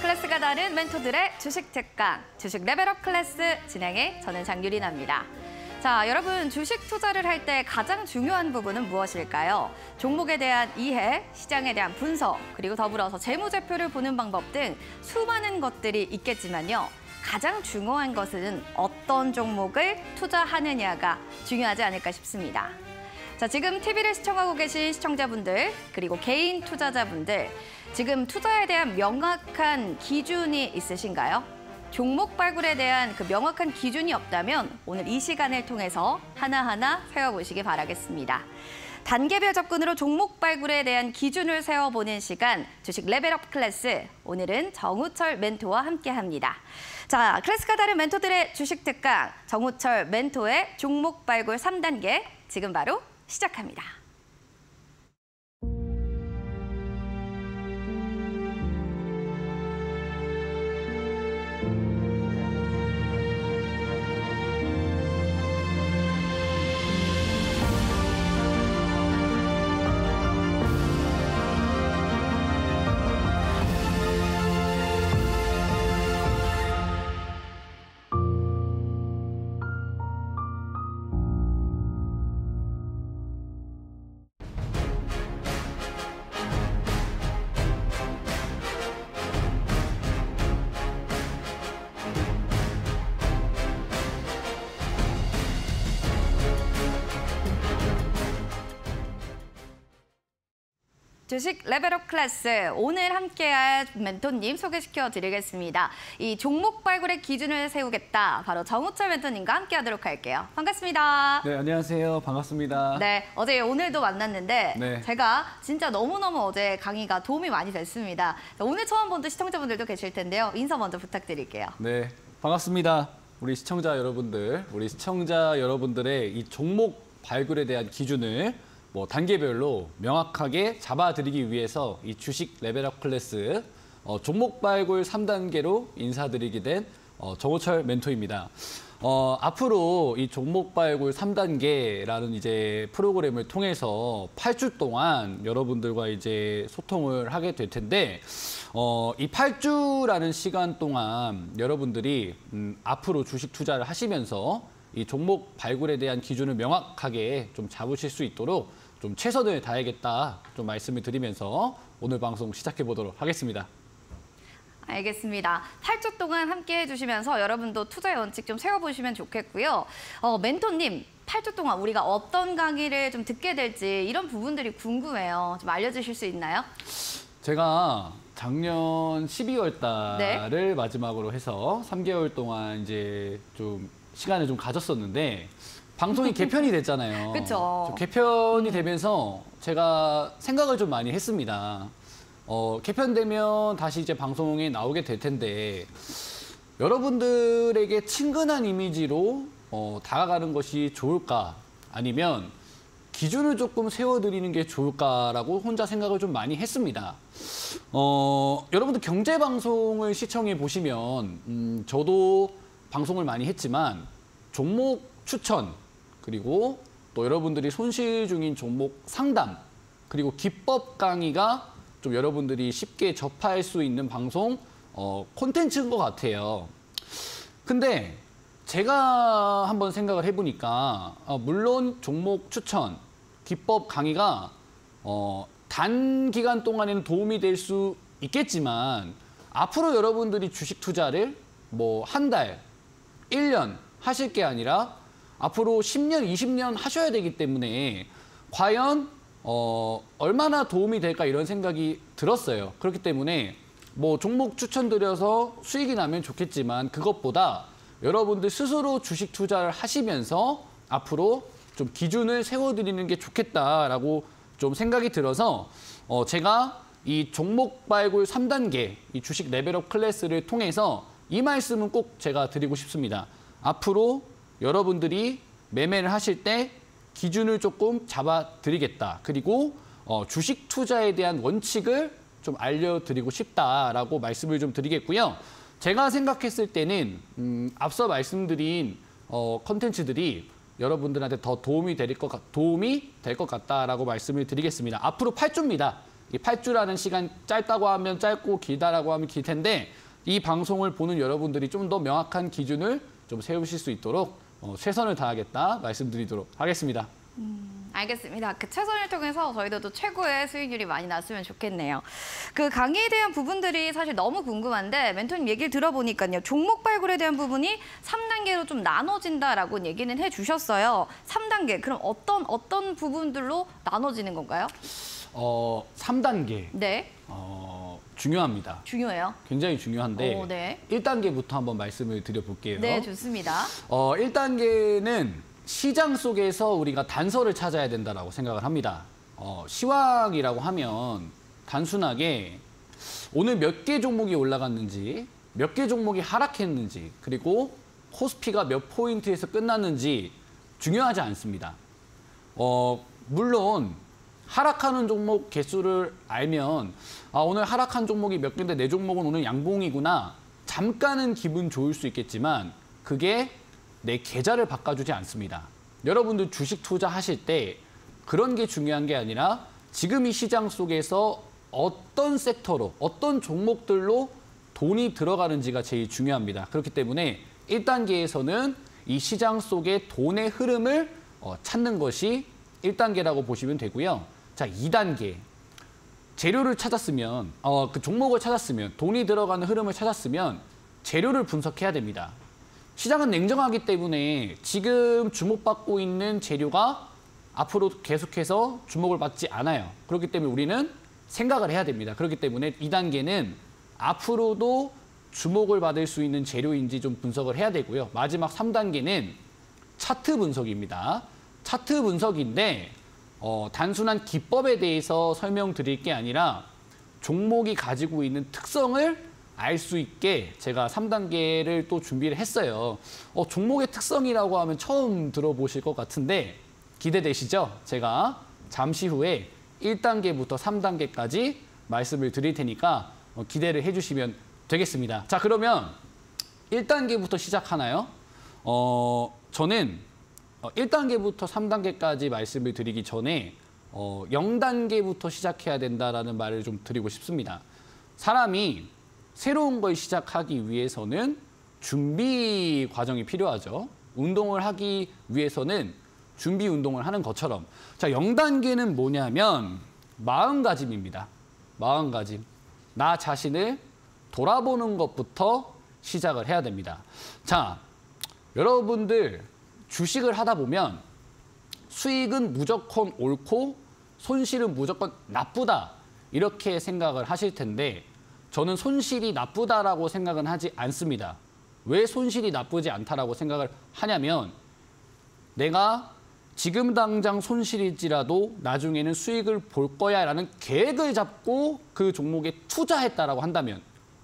클래스가 다른 멘토들의 주식 특강, 주식 레벨업 클래스 진행의 저는 장유리나입니다. 자, 여러분 주식 투자를 할 때 가장 중요한 부분은 무엇일까요? 종목에 대한 이해, 시장에 대한 분석, 그리고 더불어서 재무제표를 보는 방법 등 수많은 것들이 있겠지만요. 가장 중요한 것은 어떤 종목을 투자하느냐가 중요하지 않을까 싶습니다. 자, 지금 TV를 시청하고 계신 시청자분들, 그리고 개인 투자자분들, 지금 투자에 대한 명확한 기준이 있으신가요? 종목 발굴에 대한 그 명확한 기준이 없다면 오늘 이 시간을 통해서 하나하나 세워보시기 바라겠습니다. 단계별 접근으로 종목 발굴에 대한 기준을 세워보는 시간, 주식 레벨업 클래스. 오늘은 정우철 멘토와 함께합니다. 자, 클래스가 다른 멘토들의 주식 특강, 정우철 멘토의 종목 발굴 3단계 지금 바로 시작합니다. 주식 레벨업 클래스 오늘 함께할 멘토님 소개시켜 드리겠습니다. 이 종목 발굴의 기준을 세우겠다. 바로 정우철 멘토님과 함께하도록 할게요. 반갑습니다. 네, 안녕하세요. 반갑습니다. 네, 어제 오늘도 만났는데 네. 제가 진짜 너무너무 어제 강의가 도움이 많이 됐습니다. 자, 오늘 처음 본 시청자분들도 계실 텐데요. 인사 먼저 부탁드릴게요. 네, 반갑습니다. 우리 시청자 여러분들, 우리 시청자 여러분들의 이 종목 발굴에 대한 기준을 뭐 단계별로 명확하게 잡아드리기 위해서 이 주식 레벨업 클래스 어, 종목 발굴 3단계로 인사드리게 된 어, 정호철 멘토입니다. 어, 앞으로 이 종목 발굴 3단계라는 이제 프로그램을 통해서 8주 동안 여러분들과 이제 소통을 하게 될 텐데, 어, 이 8주라는 시간 동안 여러분들이 음, 앞으로 주식 투자를 하시면서 이 종목 발굴에 대한 기준을 명확하게 좀 잡으실 수 있도록 좀 최선을 다하겠다 좀 말씀을 드리면서 오늘 방송 시작해 보도록 하겠습니다. 알겠습니다. 8주 동안 함께 해 주시면서 여러분도 투자의 원칙 좀 세워보시면 좋겠고요. 어, 멘토님, 8주 동안 우리가 어떤 강의를 좀 듣게 될지 이런 부분들이 궁금해요. 좀 알려주실 수 있나요? 제가 작년 12월 달을 네. 마지막으로 해서 3개월 동안 이제 좀 시간을 좀 가졌었는데 방송이 개편이 됐잖아요. 좀 개편이 되면서 제가 생각을 좀 많이 했습니다. 어, 개편되면 다시 이제 방송에 나오게 될 텐데 여러분들에게 친근한 이미지로 어, 다가가는 것이 좋을까 아니면 기준을 조금 세워드리는 게 좋을까라고 혼자 생각을 좀 많이 했습니다. 어, 여러분들 경제 방송을 시청해 보시면 음, 저도 방송을 많이 했지만 종목 추천 그리고 또 여러분들이 손실 중인 종목 상담 그리고 기법 강의가 좀 여러분들이 쉽게 접할 수 있는 방송 어, 콘텐츠인 것 같아요. 근데 제가 한번 생각을 해보니까 어, 물론 종목 추천, 기법 강의가 어, 단기간 동안에는 도움이 될 수 있겠지만 앞으로 여러분들이 주식 투자를 뭐 한 달, 일년 하실 게 아니라 앞으로 10년, 20년 하셔야 되기 때문에 과연 어, 얼마나 도움이 될까 이런 생각이 들었어요. 그렇기 때문에 뭐 종목 추천드려서 수익이 나면 좋겠지만 그것보다 여러분들 스스로 주식 투자를 하시면서 앞으로 좀 기준을 세워드리는 게 좋겠다라고 좀 생각이 들어서 어, 제가 이 종목 발굴 3단계 이 주식 레벨업 클래스를 통해서 이 말씀은 꼭 제가 드리고 싶습니다. 앞으로 여러분들이 매매를 하실 때 기준을 조금 잡아드리겠다. 그리고 어, 주식 투자에 대한 원칙을 좀 알려드리고 싶다라고 말씀을 좀 드리겠고요. 제가 생각했을 때는 음, 앞서 말씀드린 어, 컨텐츠들이 여러분들한테 더 도움이 될 것 도움이 될 것 같다라고 말씀을 드리겠습니다. 앞으로 8주입니다. 이 8주라는 시간 짧다고 하면 짧고 길다라고 하면 길 텐데 이 방송을 보는 여러분들이 좀 더 명확한 기준을 좀 세우실 수 있도록 어, 최선을 다하겠다 말씀드리도록 하겠습니다. 알겠습니다. 그 최선을 통해서 저희들도 최고의 수익률이 많이 났으면 좋겠네요. 그 강의에 대한 부분들이 사실 너무 궁금한데 멘토님 얘기를 들어보니까요. 종목 발굴에 대한 부분이 3단계로 좀 나눠진다라고 얘기는 해주셨어요. 3단계 그럼 어떤 어떤 부분들로 나눠지는 건가요? 어, 3단계 네, 어, 중요합니다. 중요해요. 굉장히 중요한데 오, 네. 1단계부터 한번 말씀을 드려볼게요. 네, 좋습니다. 어, 1단계는 시장 속에서 우리가 단서를 찾아야 된다라고 생각을 합니다. 어, 시황이라고 하면 단순하게 오늘 몇 개 종목이 올라갔는지, 몇 개 종목이 하락했는지, 그리고 코스피가 몇 포인트에서 끝났는지 중요하지 않습니다. 어, 물론 하락하는 종목 개수를 알면 아, 오늘 하락한 종목이 몇 개인데 내 종목은 오늘 양봉이구나. 잠깐은 기분 좋을 수 있겠지만 그게 내 계좌를 바꿔주지 않습니다. 여러분들 주식 투자하실 때 그런 게 중요한 게 아니라 지금 이 시장 속에서 어떤 섹터로 어떤 종목들로 돈이 들어가는지가 제일 중요합니다. 그렇기 때문에 1단계에서는 이 시장 속의 돈의 흐름을 어, 찾는 것이 1단계라고 보시면 되고요. 자, 2단계. 재료를 찾았으면, 어, 그 종목을 찾았으면, 돈이 들어가는 흐름을 찾았으면 재료를 분석해야 됩니다. 시장은 냉정하기 때문에 지금 주목받고 있는 재료가 앞으로 계속해서 주목을 받지 않아요. 그렇기 때문에 우리는 생각을 해야 됩니다. 그렇기 때문에 2단계는 앞으로도 주목을 받을 수 있는 재료인지 좀 분석을 해야 되고요. 마지막 3단계는 차트 분석입니다. 차트 분석인데 어, 단순한 기법에 대해서 설명드릴 게 아니라 종목이 가지고 있는 특성을 알 수 있게 제가 3단계를 또 준비를 했어요. 어, 종목의 특성이라고 하면 처음 들어보실 것 같은데 기대되시죠? 제가 잠시 후에 1단계부터 3단계까지 말씀을 드릴 테니까 어, 기대를 해주시면 되겠습니다. 자, 그러면 1단계부터 시작하나요? 어, 저는 어, 1단계부터 3단계까지 말씀을 드리기 전에 어, 0단계부터 시작해야 된다라는 말을 좀 드리고 싶습니다. 사람이 새로운 걸 시작하기 위해서는 준비 과정이 필요하죠. 운동을 하기 위해서는 준비 운동을 하는 것처럼. 자, 0단계는 뭐냐면 마음가짐입니다. 마음가짐. 나 자신을 돌아보는 것부터 시작을 해야 됩니다. 자, 여러분들 주식을 하다 보면 수익은 무조건 옳고 손실은 무조건 나쁘다 이렇게 생각을 하실 텐데 저는 손실이 나쁘다라고 생각은 하지 않습니다. 왜 손실이 나쁘지 않다라고 생각을 하냐면 내가 지금 당장 손실일지라도 나중에는 수익을 볼 거야라는 계획을 잡고 그 종목에 투자했다라고 한다면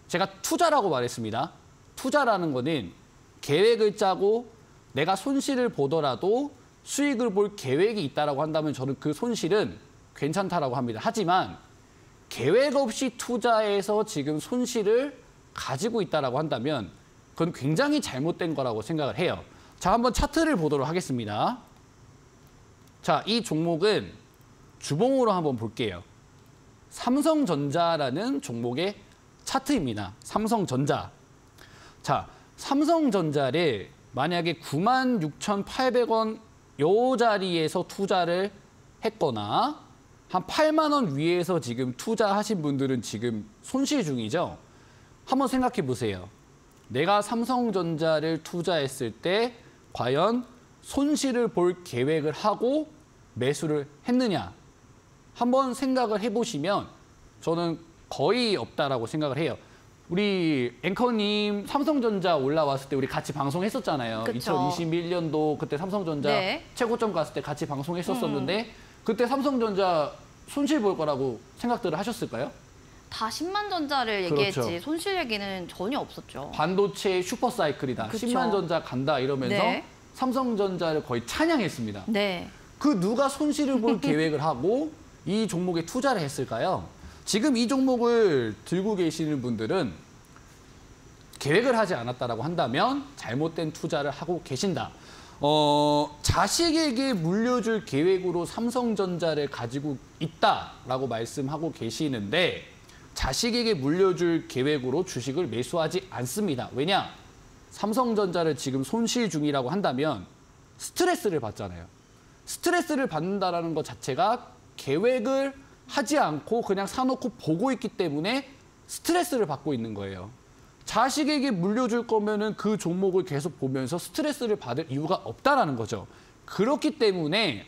제가 투자라고 말했습니다. 투자라는 거는 계획을 짜고 내가 손실을 보더라도 수익을 볼 계획이 있다라고 한다면 저는 그 손실은 괜찮다라고 합니다. 하지만 계획 없이 투자해서 지금 손실을 가지고 있다라고 한다면 그건 굉장히 잘못된 거라고 생각을 해요. 자, 한번 차트를 보도록 하겠습니다. 자, 이 종목은 주봉으로 한번 볼게요. 삼성전자라는 종목의 차트입니다. 삼성전자. 자, 삼성전자를 만약에 96,800원 요 자리에서 투자를 했거나 한 8만 원 위에서 지금 투자하신 분들은 지금 손실 중이죠. 한번 생각해 보세요. 내가 삼성전자를 투자했을 때 과연 손실을 볼 계획을 하고 매수를 했느냐? 한번 생각을 해보시면 저는 거의 없다라고 생각을 해요. 우리 앵커님 삼성전자 올라왔을 때 우리 같이 방송했었잖아요. 그쵸. 2021년도 그때 삼성전자 네. 최고점 갔을 때 같이 방송했었었는데 그때 삼성전자 손실 볼 거라고 생각들을 하셨을까요? 다 10만 전자를 그렇죠. 얘기했지 손실 얘기는 전혀 없었죠. 반도체 슈퍼 사이클이다. 그쵸. 10만 전자 간다 이러면서 네. 삼성전자를 거의 찬양했습니다. 네. 그 누가 손실을 볼 계획을 하고 이 종목에 투자를 했을까요? 지금 이 종목을 들고 계시는 분들은 계획을 하지 않았다라고 한다면 잘못된 투자를 하고 계신다. 어, 자식에게 물려줄 계획으로 삼성전자를 가지고 있다라고 말씀하고 계시는데 자식에게 물려줄 계획으로 주식을 매수하지 않습니다. 왜냐? 삼성전자를 지금 손실 중이라고 한다면 스트레스를 받잖아요. 스트레스를 받는다라는 것 자체가 계획을 하지 않고 그냥 사놓고 보고 있기 때문에 스트레스를 받고 있는 거예요. 자식에게 물려줄 거면은 그 종목을 계속 보면서 스트레스를 받을 이유가 없다라는 거죠. 그렇기 때문에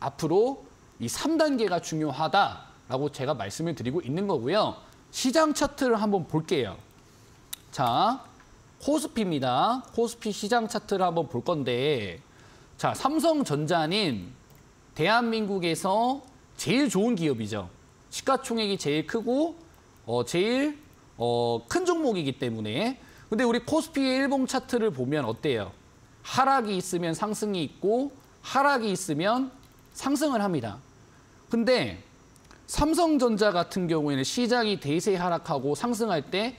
앞으로 이 3단계가 중요하다라고 제가 말씀을 드리고 있는 거고요. 시장 차트를 한번 볼게요. 자, 코스피입니다. 코스피 시장 차트를 한번 볼 건데 자, 삼성전자는 대한민국에서 제일 좋은 기업이죠. 시가총액이 제일 크고 어, 제일 어, 큰 종목이기 때문에 근데 우리 코스피의 일봉 차트를 보면 어때요? 하락이 있으면 상승이 있고 하락이 있으면 상승을 합니다. 근데 삼성전자 같은 경우에는 시장이 대세 하락하고 상승할 때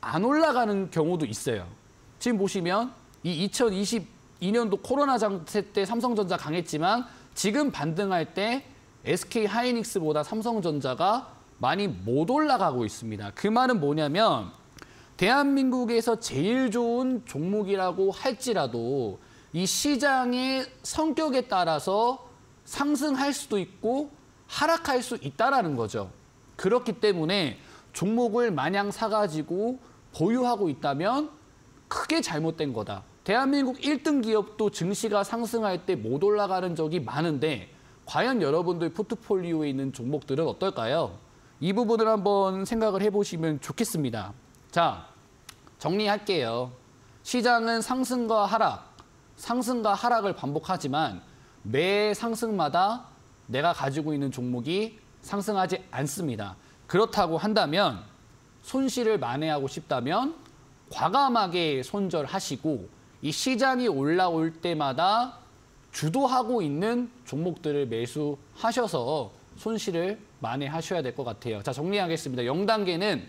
안 올라가는 경우도 있어요. 지금 보시면 이 2022년도 코로나 장세 때 삼성전자 강했지만 지금 반등할 때 SK 하이닉스보다 삼성전자가 많이 못 올라가고 있습니다. 그 말은 뭐냐면 대한민국에서 제일 좋은 종목이라고 할지라도 이 시장의 성격에 따라서 상승할 수도 있고 하락할 수 있다라는 거죠. 그렇기 때문에 종목을 마냥 사가지고 보유하고 있다면 크게 잘못된 거다. 대한민국 1등 기업도 증시가 상승할 때 못 올라가는 적이 많은데 과연 여러분들 포트폴리오에 있는 종목들은 어떨까요? 이 부분을 한번 생각을 해보시면 좋겠습니다. 자, 정리할게요. 시장은 상승과 하락, 상승과 하락을 반복하지만 매 상승마다 내가 가지고 있는 종목이 상승하지 않습니다. 그렇다고 한다면 손실을 만회하고 싶다면 과감하게 손절하시고 이 시장이 올라올 때마다 주도하고 있는 종목들을 매수하셔서 손실을 만회하셔야 될 것 같아요. 자, 정리하겠습니다. 0단계는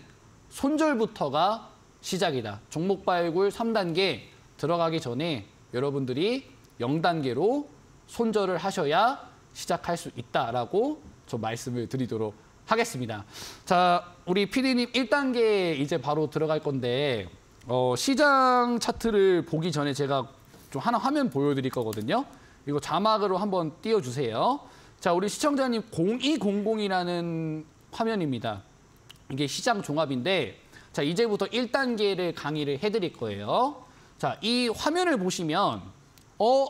손절부터가 시작이다. 종목 발굴 3단계 들어가기 전에 여러분들이 0단계로 손절을 하셔야 시작할 수 있다라고 좀 말씀을 드리도록 하겠습니다. 자, 우리 PD님 1단계 이제 바로 들어갈 건데 어, 시장 차트를 보기 전에 제가 좀 하나 화면 보여드릴 거거든요. 이거 자막으로 한번 띄워주세요. 자, 우리 시청자님 0200이라는 화면입니다. 이게 시장 종합인데 자, 이제부터 1단계를 강의를 해드릴 거예요. 자, 이 화면을 보시면 어,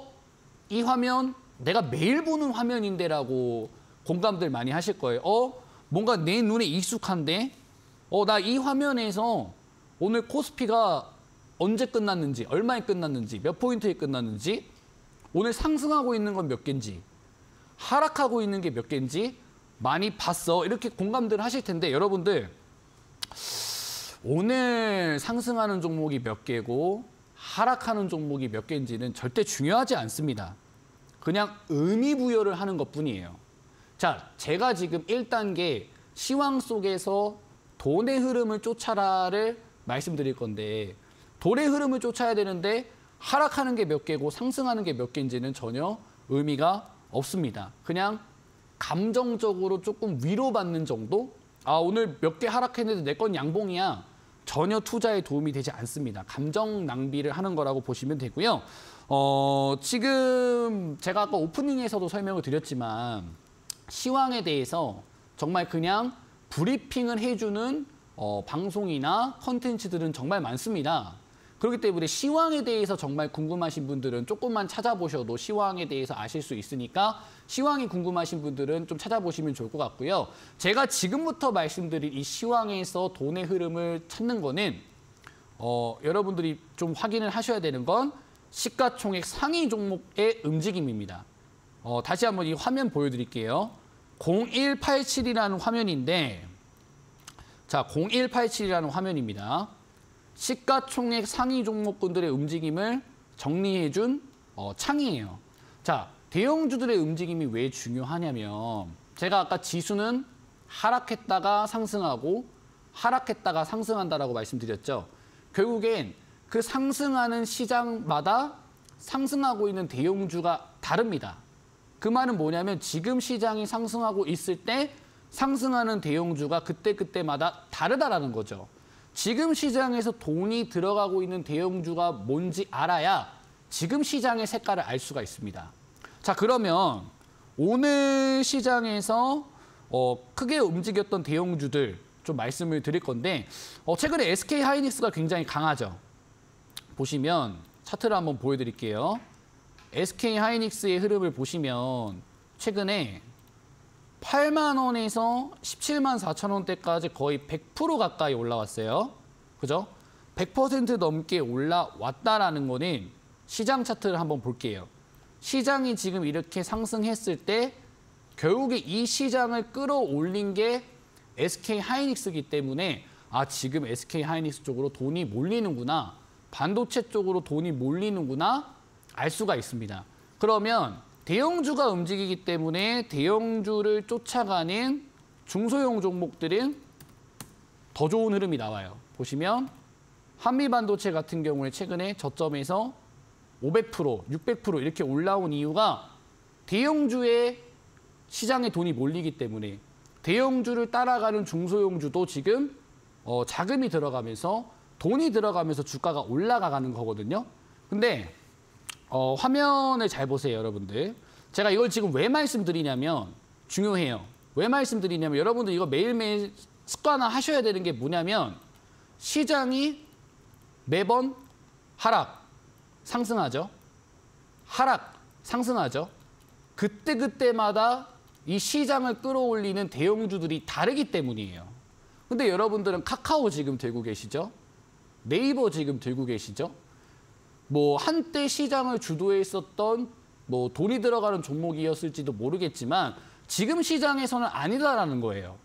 이 화면 내가 매일 보는 화면인데라고 공감들 많이 하실 거예요. 어, 뭔가 내 눈에 익숙한데 어, 나 이 화면에서 오늘 코스피가 언제 끝났는지, 얼마에 끝났는지, 몇 포인트에 끝났는지, 오늘 상승하고 있는 건 몇 개인지, 하락하고 있는 게 몇 개인지 많이 봤어. 이렇게 공감들 하실 텐데 여러분들 오늘 상승하는 종목이 몇 개고 하락하는 종목이 몇 개인지는 절대 중요하지 않습니다. 그냥 의미 부여를 하는 것뿐이에요. 자, 제가 지금 1단계 시황 속에서 돈의 흐름을 쫓아라를 말씀드릴 건데 돈의 흐름을 쫓아야 되는데 하락하는 게 몇 개고 상승하는 게 몇 개인지는 전혀 의미가 없습니다. 그냥 감정적으로 조금 위로받는 정도? 아, 오늘 몇 개 하락했는데 내 건 양봉이야. 전혀 투자에 도움이 되지 않습니다. 감정 낭비를 하는 거라고 보시면 되고요. 어, 지금 제가 아까 오프닝에서도 설명을 드렸지만 시황에 대해서 정말 그냥 브리핑을 해주는 어, 방송이나 컨텐츠들은 정말 많습니다. 그렇기 때문에 시황에 대해서 정말 궁금하신 분들은 조금만 찾아보셔도 시황에 대해서 아실 수 있으니까 시황이 궁금하신 분들은 좀 찾아보시면 좋을 것 같고요. 제가 지금부터 말씀드릴 이 시황에서 돈의 흐름을 찾는 거는 어, 여러분들이 좀 확인을 하셔야 되는 건 시가총액 상위 종목의 움직임입니다. 어, 다시 한번 이 화면 보여드릴게요. 0187이라는 화면인데 자 0187이라는 화면입니다. 시가총액 상위 종목군들의 움직임을 정리해준 어, 창이에요. 자, 대형주들의 움직임이 왜 중요하냐면 제가 아까 지수는 하락했다가 상승하고 하락했다가 상승한다라고 말씀드렸죠. 결국엔 그 상승하는 시장마다 상승하고 있는 대형주가 다릅니다. 그 말은 뭐냐면 지금 시장이 상승하고 있을 때 상승하는 대형주가 그때그때마다 다르다라는 거죠. 지금 시장에서 돈이 들어가고 있는 대형주가 뭔지 알아야 지금 시장의 색깔을 알 수가 있습니다. 자, 그러면 오늘 시장에서 어, 크게 움직였던 대형주들 좀 말씀을 드릴 건데 어, 최근에 SK 하이닉스가 굉장히 강하죠. 보시면 차트를 한번 보여드릴게요. SK 하이닉스의 흐름을 보시면 최근에 8만 원에서 17만 4천 원대까지 거의 100% 가까이 올라왔어요. 그죠? 100% 넘게 올라왔다라는 거는 시장 차트를 한번 볼게요. 시장이 지금 이렇게 상승했을 때 결국에 이 시장을 끌어올린 게 SK 하이닉스이기 때문에 아 지금 SK 하이닉스 쪽으로 돈이 몰리는구나 반도체 쪽으로 돈이 몰리는구나 알 수가 있습니다. 그러면 대형주가 움직이기 때문에 대형주를 쫓아가는 중소형 종목들은 더 좋은 흐름이 나와요. 보시면 한미반도체 같은 경우에 최근에 저점에서 500%, 600% 이렇게 올라온 이유가 대형주의 시장에 돈이 몰리기 때문에 대형주를 따라가는 중소형주도 지금 어, 자금이 들어가면서 돈이 들어가면서 주가가 올라가는 거거든요. 근데 어, 화면을 잘 보세요, 여러분들. 제가 이걸 지금 왜 말씀드리냐면 중요해요. 왜 말씀드리냐면 여러분들 이거 매일매일 습관화 하셔야 되는 게 뭐냐면 시장이 매번 하락, 상승하죠. 하락, 상승하죠. 그때그때마다 이 시장을 끌어올리는 대형주들이 다르기 때문이에요. 근데 여러분들은 카카오 지금 들고 계시죠? 네이버 지금 들고 계시죠? 뭐 한때 시장을 주도했었던 뭐 돈이 들어가는 종목이었을지도 모르겠지만 지금 시장에서는 아니다라는 거예요.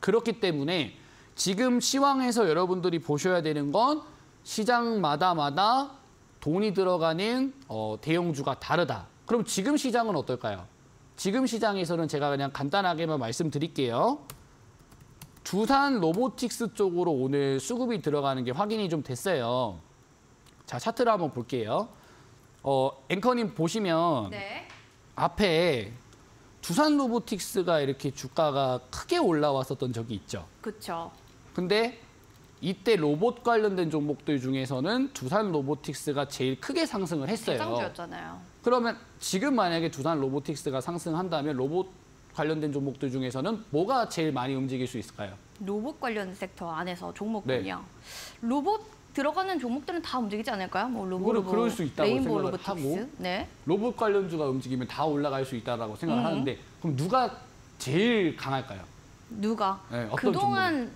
그렇기 때문에 지금 시황에서 여러분들이 보셔야 되는 건 시장마다마다 돈이 들어가는 어, 대형주가 다르다. 그럼 지금 시장은 어떨까요? 지금 시장에서는 제가 그냥 간단하게만 말씀드릴게요. 두산 로보틱스 쪽으로 오늘 수급이 들어가는 게 확인이 좀 됐어요. 자, 차트를 한번 볼게요. 어, 앵커님 보시면 네. 앞에 두산 로보틱스가 이렇게 주가가 크게 올라왔었던 적이 있죠. 그렇죠. 근데 이때 로봇 관련된 종목들 중에서는 두산 로보틱스가 제일 크게 상승을 했어요. 대장주였잖아요. 그러면 지금 만약에 두산 로보틱스가 상승한다면 로봇 관련된 종목들 중에서는 뭐가 제일 많이 움직일 수 있을까요? 로봇 관련 섹터 안에서 종목군요. 네. 로봇 들어가는 종목들은 다 움직이지 않을까요? 뭐 로보, 그럴- 수 있다고 레인보우 로보틱스. 하고. 네. 로봇 관련주가 움직이면 다 올라갈 수 있다라고 생각을 음. 하는데 그럼 누가 제일 강할까요? 누가 네, 그동안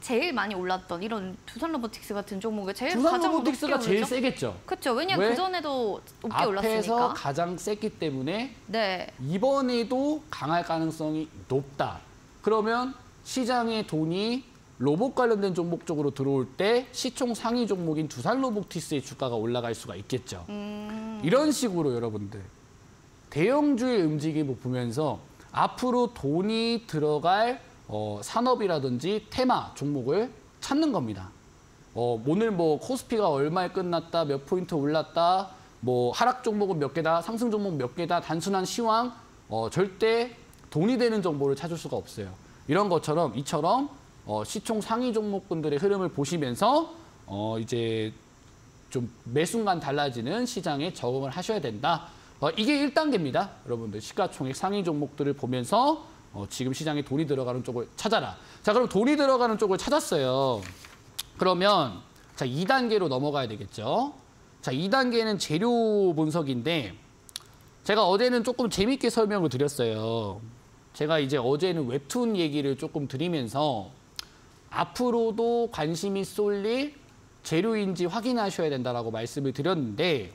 제일 많이 올랐던 이런 두산 로보틱스 같은 종목에 제일 두산 가장 로보틱스가 제일 오르죠? 세겠죠. 그렇죠. 왜냐면 왜? 그 전에도 높게 앞에서 올랐으니까. 가장 셌기 때문에 네. 이번에도 강할 가능성이 높다. 그러면 시장의 돈이 로봇 관련된 종목 쪽으로 들어올 때 시총 상위 종목인 두산 로보틱스의 주가가 올라갈 수가 있겠죠. 음, 이런 식으로 여러분들 대형주의 움직임을 보면서 앞으로 돈이 들어갈 어, 산업이라든지 테마 종목을 찾는 겁니다. 어, 오늘 뭐 코스피가 얼마에 끝났다, 몇 포인트 올랐다, 뭐 하락 종목은 몇 개다, 상승 종목 몇 개다, 단순한 시황, 어, 절대 돈이 되는 정보를 찾을 수가 없어요. 이런 것처럼 이처럼 어, 시총 상위 종목분들의 흐름을 보시면서 어, 이제 좀 매순간 달라지는 시장에 적응을 하셔야 된다. 어, 이게 1단계입니다. 여러분들 시가총액 상위 종목들을 보면서 어, 지금 시장에 돈이 들어가는 쪽을 찾아라. 자, 그럼 돈이 들어가는 쪽을 찾았어요. 그러면 자, 2단계로 넘어가야 되겠죠. 자, 2단계는 재료 분석인데 제가 어제는 조금 재밌게 설명을 드렸어요. 제가 이제 어제는 웹툰 얘기를 조금 드리면서 앞으로도 관심이 쏠릴 재료인지 확인하셔야 된다라고 말씀을 드렸는데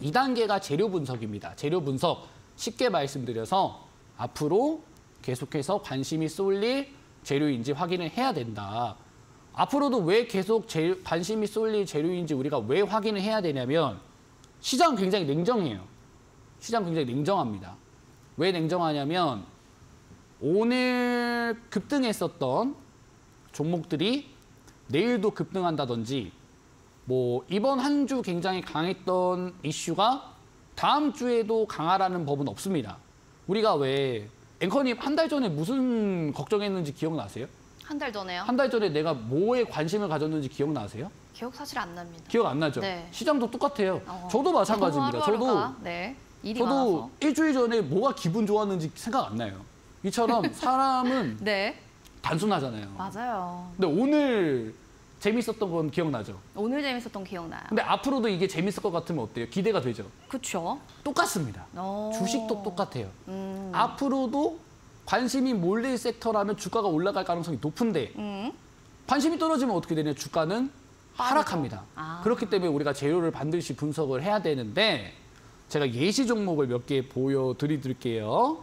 2단계가 재료 분석입니다. 재료 분석 쉽게 말씀드려서 앞으로 계속해서 관심이 쏠릴 재료인지 확인을 해야 된다. 앞으로도 왜 계속 재료, 관심이 쏠릴 재료인지 우리가 왜 확인을 해야 되냐면 시장은 굉장히 냉정해요. 시장 굉장히 냉정합니다. 왜 냉정하냐면 오늘 급등했었던 종목들이 내일도 급등한다든지 뭐 이번 한 주 굉장히 강했던 이슈가 다음 주에도 강하라는 법은 없습니다. 우리가 왜 앵커님 한 달 전에 무슨 걱정했는지 기억나세요? 한 달 전에요? 한 달 전에 내가 뭐에 관심을 가졌는지 기억나세요? 기억 사실 안 납니다. 기억 안 나죠? 네. 시장도 똑같아요. 어. 저도 마찬가지입니다. 저도 네 저도 많아서. 일주일 전에 뭐가 기분 좋았는지 생각 안 나요. 이처럼 사람은 네 단순하잖아요. 맞아요. 근데 오늘 재밌었던 건 기억나죠? 오늘 재밌었던 기억나요. 근데 앞으로도 이게 재밌을 것 같으면 어때요? 기대가 되죠? 그쵸? 똑같습니다. 어. 주식도 똑같아요. 음. 앞으로도 관심이 몰릴 섹터라면 주가가 올라갈 가능성이 높은데 음. 관심이 떨어지면 어떻게 되냐? 주가는 하락합니다. 아. 그렇기 때문에 우리가 재료를 반드시 분석을 해야 되는데 제가 예시 종목을 몇 개 보여드릴게요.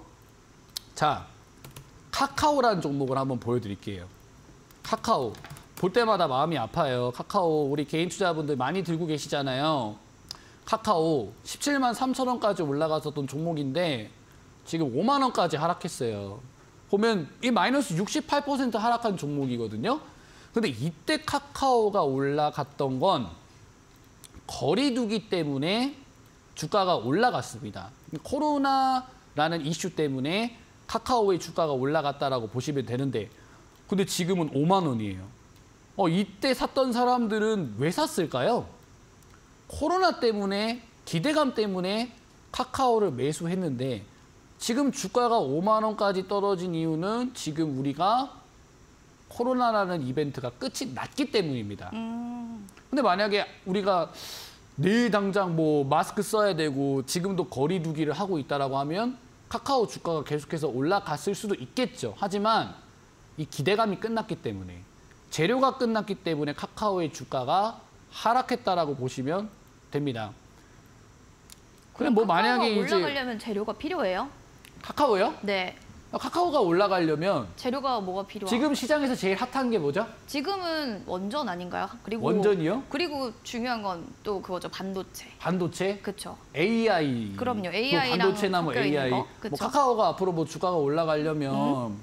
자, 카카오라는 종목을 한번 보여드릴게요. 카카오. 볼 때마다 마음이 아파요. 카카오 우리 개인 투자분들 많이 들고 계시잖아요. 카카오 17만 3천 원까지 올라갔었던 종목인데 지금 5만 원까지 하락했어요. 보면 이 마이너스 68% 하락한 종목이거든요. 근데 이때 카카오가 올라갔던 건 거리두기 때문에 주가가 올라갔습니다. 코로나라는 이슈 때문에 카카오의 주가가 올라갔다라고 보시면 되는데 근데 지금은 5만 원이에요. 어, 이때 샀던 사람들은 왜 샀을까요? 코로나 때문에 기대감 때문에 카카오를 매수했는데 지금 주가가 5만 원까지 떨어진 이유는 지금 우리가 코로나라는 이벤트가 끝이 났기 때문입니다. 음. 근데 만약에 우리가 내일 당장 뭐 마스크 써야 되고 지금도 거리 두기를 하고 있다라고 하면 카카오 주가가 계속해서 올라갔을 수도 있겠죠. 하지만 이 기대감이 끝났기 때문에 재료가 끝났기 때문에 카카오의 주가가 하락했다라고 보시면 됩니다. 그럼 뭐 만약에 올라가려면 재료가 필요해요? 카카오요? 네. 카카오가 올라가려면 재료가 뭐가 필요하? 지금 시장에서 제일 핫한 게 뭐죠? 지금은 원전 아닌가요? 그리고 원전이요? 그리고 중요한 건 또 그거죠 반도체. 반도체? 그렇죠. AI. 그럼요. 뭐 AI랑 반도체나 뭐 AI. 거. 뭐. 음? 카카오가 앞으로 뭐 주가가 올라가려면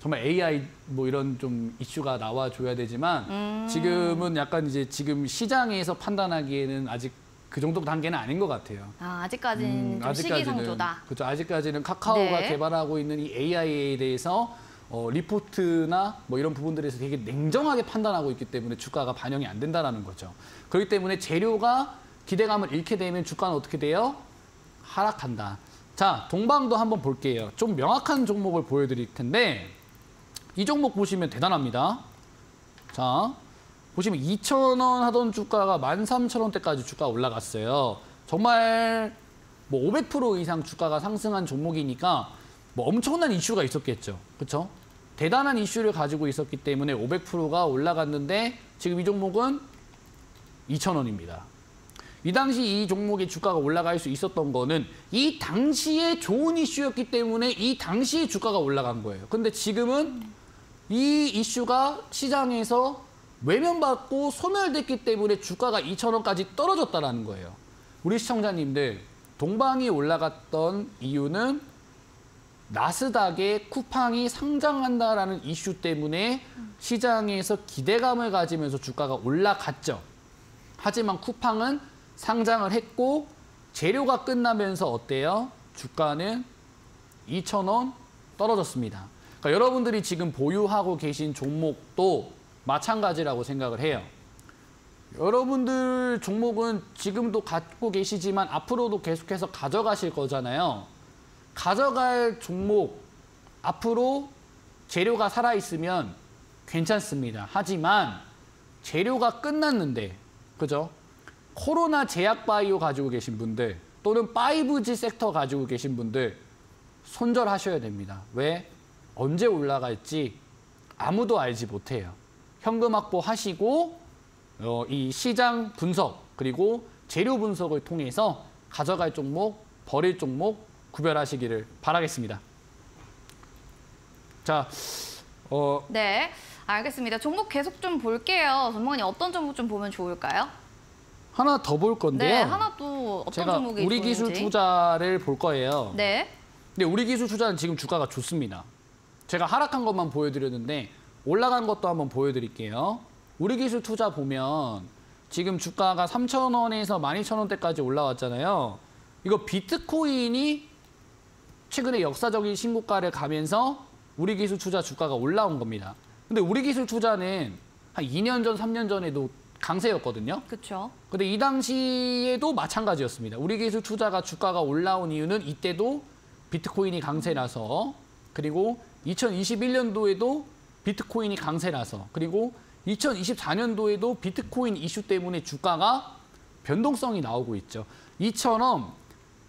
정말 AI 뭐 이런 좀 이슈가 나와줘야 되지만 음. 지금은 약간 이제 지금 시장에서 판단하기에는 아직 그 정도 단계는 아닌 것 같아요. 아 아직까지는 좀 시기상조다. 그렇죠. 아직까지는 카카오가 네. 개발하고 있는 이 AI에 대해서 어, 리포트나 뭐 이런 부분들에서 되게 냉정하게 판단하고 있기 때문에 주가가 반영이 안 된다라는 거죠. 그렇기 때문에 재료가 기대감을 잃게 되면 주가는 어떻게 돼요? 하락한다. 자, 동방도 한번 볼게요. 좀 명확한 종목을 보여드릴 텐데 이 종목 보시면 대단합니다. 자, 보시면 2,000원 하던 주가가 13,000원대까지 주가 올라갔어요. 정말 뭐 500% 이상 주가가 상승한 종목이니까 뭐 엄청난 이슈가 있었겠죠. 그렇죠? 대단한 이슈를 가지고 있었기 때문에 500%가 올라갔는데 지금 이 종목은 2,000원입니다. 이 당시 이 종목의 주가가 올라갈 수 있었던 거는 이 당시에 좋은 이슈였기 때문에 이 당시에 주가가 올라간 거예요. 근데 지금은 이 이슈가 시장에서 외면받고 소멸됐기 때문에 주가가 2,000원까지 떨어졌다라는 거예요. 우리 시청자님들, 동방이 올라갔던 이유는 나스닥에 쿠팡이 상장한다라는 이슈 때문에 시장에서 기대감을 가지면서 주가가 올라갔죠. 하지만 쿠팡은 상장을 했고 재료가 끝나면서 어때요? 주가는 2,000원 떨어졌습니다. 그러니까 여러분들이 지금 보유하고 계신 종목도 마찬가지라고 생각을 해요. 여러분들 종목은 지금도 갖고 계시지만 앞으로도 계속해서 가져가실 거잖아요. 가져갈 종목 앞으로 재료가 살아있으면 괜찮습니다. 하지만 재료가 끝났는데 그죠? 코로나 제약 바이오 가지고 계신 분들 또는 5G 섹터 가지고 계신 분들 손절하셔야 됩니다. 왜? 언제 올라갈지 아무도 알지 못해요. 현금 확보하시고 어, 이 시장 분석 그리고 재료 분석을 통해서 가져갈 종목, 버릴 종목 구별하시기를 바라겠습니다. 자, 어, 네, 알겠습니다. 종목 계속 좀 볼게요. 전문가님 어떤 종목 좀 보면 좋을까요? 하나 더 볼 건데요. 네, 하나 또 어떤 제가 종목이 우리 기술 좋은지. 투자를 볼 거예요. 네, 근데 우리 기술 투자는 지금 주가가 좋습니다. 제가 하락한 것만 보여드렸는데 올라간 것도 한번 보여드릴게요. 우리 기술 투자 보면 지금 주가가 3,000원에서 12,000원대까지 올라왔잖아요. 이거 비트코인이 최근에 역사적인 신고가를 가면서 우리 기술 투자 주가가 올라온 겁니다. 근데 우리 기술 투자는 한 2년 전, 3년 전에도 강세였거든요. 그렇죠. 근데 이 당시에도 마찬가지였습니다. 우리 기술 투자가 주가가 올라온 이유는 이때도 비트코인이 강세라서 그리고 2021년도에도 비트코인이 강세라서 그리고 2024년도에도 비트코인 이슈 때문에 주가가 변동성이 나오고 있죠. 이처럼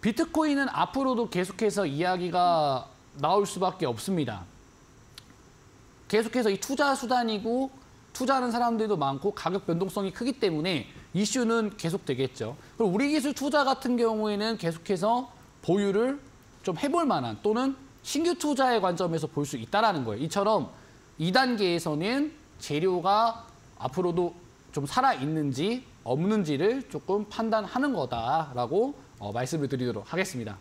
비트코인은 앞으로도 계속해서 이야기가 나올 수밖에 없습니다. 계속해서 이 투자 수단이고 투자하는 사람들도 많고 가격 변동성이 크기 때문에 이슈는 계속 되겠죠. 그리고 우리 기술 투자 같은 경우에는 계속해서 보유를 좀 해볼 만한 또는 신규 투자의 관점에서 볼 수 있다라는 거예요. 이처럼 2단계에서는 재료가 앞으로도 좀 살아 있는지 없는지를 조금 판단하는 거다라고 어, 말씀을 드리도록 하겠습니다.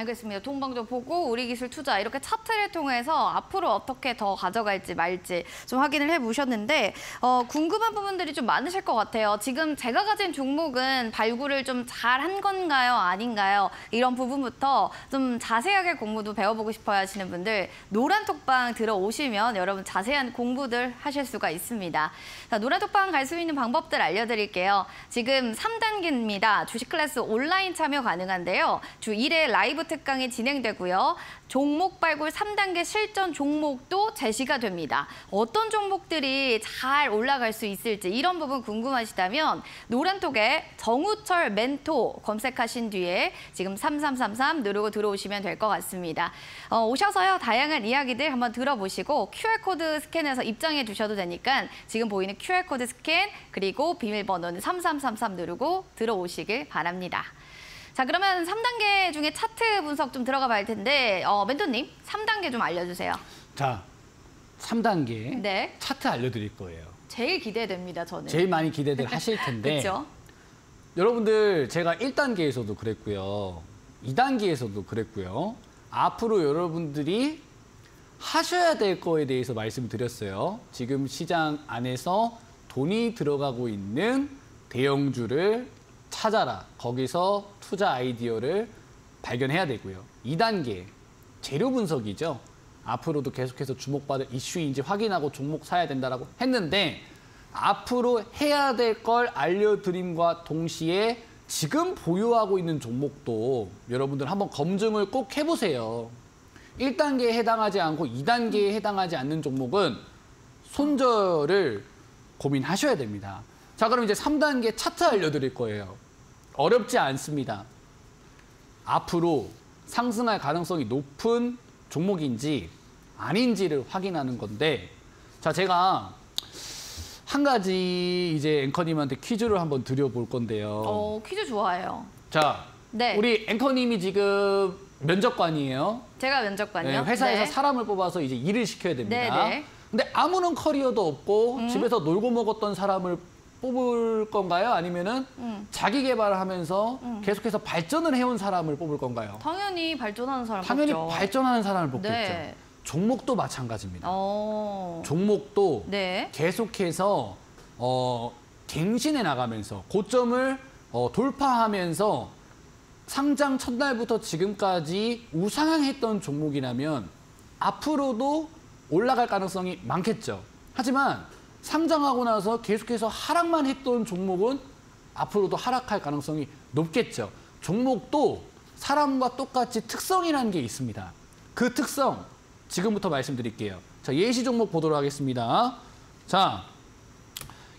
알겠습니다. 동방도 보고 우리 기술 투자 이렇게 차트를 통해서 앞으로 어떻게 더 가져갈지 말지 좀 확인을 해보셨는데 어, 궁금한 부분들이 좀 많으실 것 같아요. 지금 제가 가진 종목은 발굴을 좀 잘 한 건가요? 아닌가요? 이런 부분부터 좀 자세하게 공부도 배워보고 싶어 하시는 분들 노란 톡방 들어오시면 여러분 자세한 공부들 하실 수가 있습니다. 자, 노란 톡방 갈 수 있는 방법들 알려드릴게요. 지금 3단계입니다. 주식 클래스 온라인 참여 가능한데요. 주 1회 라이브 특강이 진행되고요. 종목 발굴 3단계 실전 종목도 제시가 됩니다. 어떤 종목들이 잘 올라갈 수 있을지 이런 부분 궁금하시다면 노란톡에 정우철 멘토 검색하신 뒤에 지금 3333 누르고 들어오시면 될 것 같습니다. 어, 오셔서요. 다양한 이야기들 한번 들어보시고 QR코드 스캔해서 입장해 주셔도 되니까 지금 보이는 QR코드 스캔 그리고 비밀번호는 3333 누르고 들어오시길 바랍니다. 자 그러면 3단계 중에 차트 분석 좀 들어가 봐야 할 텐데 어, 멘토님 3단계 좀 알려주세요. 자, 3단계 네, 차트 알려드릴 거예요. 제일 기대됩니다 저는. 제일 많이 기대들 하실 텐데 그렇죠? 여러분들 제가 1단계에서도 그랬고요. 2단계에서도 그랬고요. 앞으로 여러분들이 하셔야 될 거에 대해서 말씀을 드렸어요. 지금 시장 안에서 돈이 들어가고 있는 대형주를 찾아라. 거기서 투자 아이디어를 발견해야 되고요. 2단계 재료 분석이죠. 앞으로도 계속해서 주목받을 이슈인지 확인하고 종목 사야 된다라고 했는데 앞으로 해야 될 걸 알려드림과 동시에 지금 보유하고 있는 종목도 여러분들 한번 검증을 꼭 해보세요. 1단계에 해당하지 않고 2단계에 해당하지 않는 종목은 손절을 고민하셔야 됩니다. 자, 그럼 이제 3단계 차트 알려드릴 거예요. 어렵지 않습니다. 앞으로 상승할 가능성이 높은 종목인지 아닌지를 확인하는 건데, 자, 제가 한 가지 이제 앵커님한테 퀴즈를 한번 드려볼 건데요. 어, 퀴즈 좋아해요. 자, 네. 우리 앵커님이 지금 면접관이에요. 제가 면접관요. 네, 회사에서 네. 사람을 뽑아서 이제 일을 시켜야 됩니다. 네, 네. 근데 아무런 커리어도 없고 집에서 놀고 먹었던 사람을 뽑을 건가요? 아니면은 음. 자기 개발을 하면서 계속해서 발전을 해온 사람을 뽑을 건가요? 당연히 발전하는 사람 당연히 뽑죠. 발전하는 사람을 뽑겠죠. 네. 종목도 마찬가지입니다. 어. 종목도 네. 계속해서 어, 갱신해 나가면서 고점을 어, 돌파하면서 상장 첫날부터 지금까지 우상향했던 종목이라면 앞으로도 올라갈 가능성이 많겠죠. 하지만 상장하고 나서 계속해서 하락만 했던 종목은 앞으로도 하락할 가능성이 높겠죠. 종목도 사람과 똑같이 특성이라는 게 있습니다. 그 특성 지금부터 말씀드릴게요. 자, 예시 종목 보도록 하겠습니다. 자,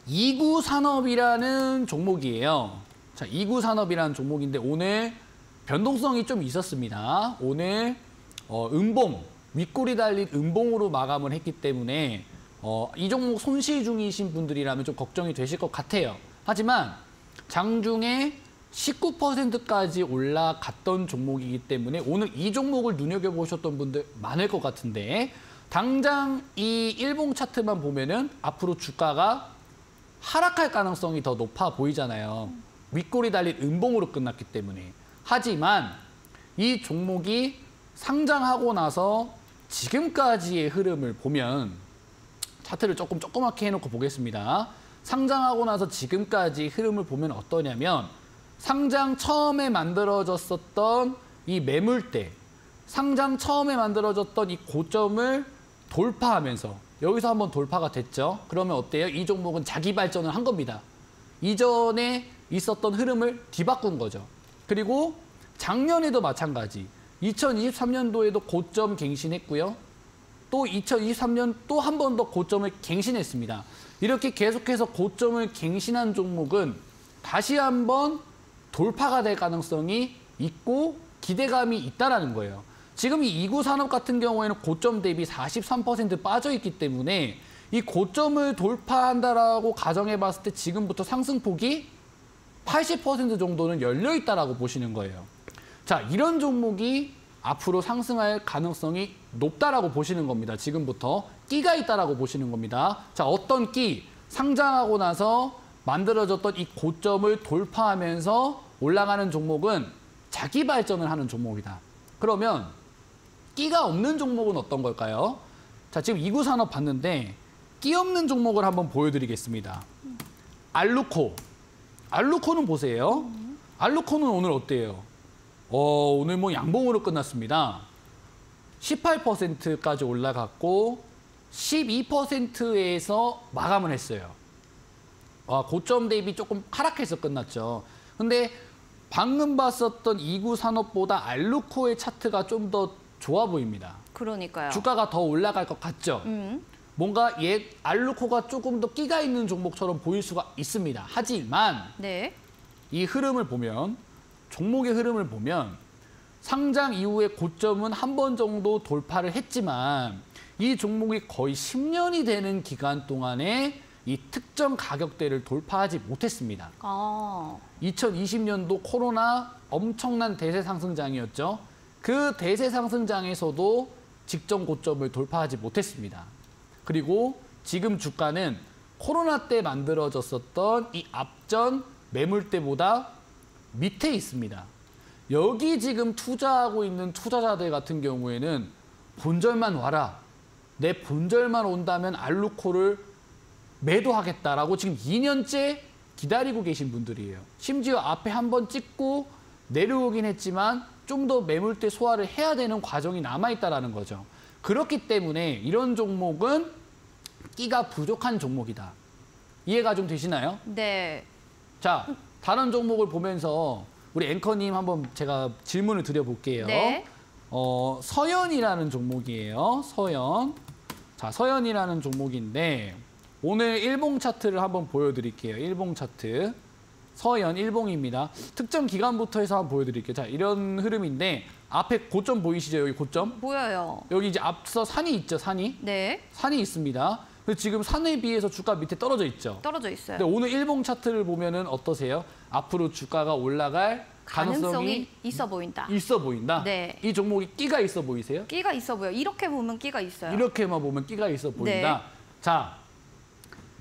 이구 산업이라는 종목이에요. 자, 이구 산업이라는 종목인데 오늘 변동성이 좀 있었습니다. 오늘 어, 음봉 윗골이 달린 음봉으로 마감을 했기 때문에 어, 이 종목 손실 중이신 분들이라면 좀 걱정이 되실 것 같아요. 하지만 장중에 19%까지 올라갔던 종목이기 때문에 오늘 이 종목을 눈여겨보셨던 분들 많을 것 같은데 당장 이 일봉 차트만 보면은 앞으로 주가가 하락할 가능성이 더 높아 보이잖아요. 윗골이 달린 음봉으로 끝났기 때문에. 하지만 이 종목이 상장하고 나서 지금까지의 흐름을 보면 차트를 조금 조그맣게 해놓고 보겠습니다. 상장하고 나서 지금까지 흐름을 보면 어떠냐면 상장 처음에 만들어졌었던 이 매물대, 상장 처음에 만들어졌던 이 고점을 돌파하면서 여기서 한번 돌파가 됐죠. 그러면 어때요? 이 종목은 자기 발전을 한 겁니다. 이전에 있었던 흐름을 뒤바꾼 거죠. 그리고 작년에도 마찬가지. 2023년도에도 고점 갱신했고요. 또 2023년 또 한 번 더 고점을 갱신했습니다. 이렇게 계속해서 고점을 갱신한 종목은 다시 한번 돌파가 될 가능성이 있고 기대감이 있다라는 거예요. 지금 이 이구 산업 같은 경우에는 고점 대비 43% 빠져 있기 때문에 이 고점을 돌파한다라고 가정해 봤을 때 지금부터 상승폭이 80% 정도는 열려 있다라고 보시는 거예요. 자, 이런 종목이 앞으로 상승할 가능성이 높다라고 보시는 겁니다. 지금부터 끼가 있다라고 보시는 겁니다. 자, 어떤 끼? 상장하고 나서 만들어졌던 이 고점을 돌파하면서 올라가는 종목은 자기 발전을 하는 종목이다. 그러면 끼가 없는 종목은 어떤 걸까요? 자, 지금 이구 산업 봤는데 끼 없는 종목을 한번 보여드리겠습니다. 알루코. 알루코는 보세요. 알루코는 오늘 어때요? 어, 오늘 뭐 양봉으로 끝났습니다. 18%까지 올라갔고 12%에서 마감을 했어요. 아, 고점 대비 조금 하락해서 끝났죠. 근데 방금 봤었던 이구 산업보다 알루코의 차트가 좀 더 좋아 보입니다. 그러니까요. 주가가 더 올라갈 것 같죠. 음. 뭔가 옛 알루코가 조금 더 끼가 있는 종목처럼 보일 수가 있습니다. 하지만 네. 이 흐름을 보면 종목의 흐름을 보면 상장 이후에 고점은 한 번 정도 돌파를 했지만 이 종목이 거의 10년이 되는 기간 동안에 이 특정 가격대를 돌파하지 못했습니다. 아. 2020년도 코로나 엄청난 대세 상승장이었죠. 그 대세 상승장에서도 직전 고점을 돌파하지 못했습니다. 그리고 지금 주가는 코로나 때 만들어졌었던 이 앞전 매물대보다 밑에 있습니다. 여기 지금 투자하고 있는 투자자들 같은 경우에는 본절만 와라. 내 본절만 온다면 알루코를 매도하겠다라고 지금 2년째 기다리고 계신 분들이에요. 심지어 앞에 한 번 찍고 내려오긴 했지만 좀 더 매물대 소화를 해야 되는 과정이 남아있다라는 거죠. 그렇기 때문에 이런 종목은 끼가 부족한 종목이다. 이해가 좀 되시나요? 네. 자, 다른 종목을 보면서 우리 앵커님 한번 제가 질문을 드려볼게요. 네. 어, 서연이라는 종목이에요. 서연. 자, 서연이라는 종목인데 오늘 일봉 차트를 한번 보여드릴게요. 일봉 차트. 서연 일봉입니다. 특정 기간부터 해서 한번 보여드릴게요. 자, 이런 흐름인데 앞에 고점 보이시죠? 여기 고점. 보여요. 여기 이제 앞서 산이 있죠, 산이. 네. 산이 있습니다. 근데 지금 산에 비해서 주가 밑에 떨어져 있죠. 떨어져 있어요. 근데 오늘 일봉 차트를 보면은 어떠세요? 앞으로 주가가 올라갈 가능성이, 가능성이 있어 보인다. 있어 보인다. 네. 이 종목이 끼가 있어 보이세요? 끼가 있어 보여. 이렇게 보면 끼가 있어요. 이렇게만 보면 끼가 있어 보인다. 네. 자,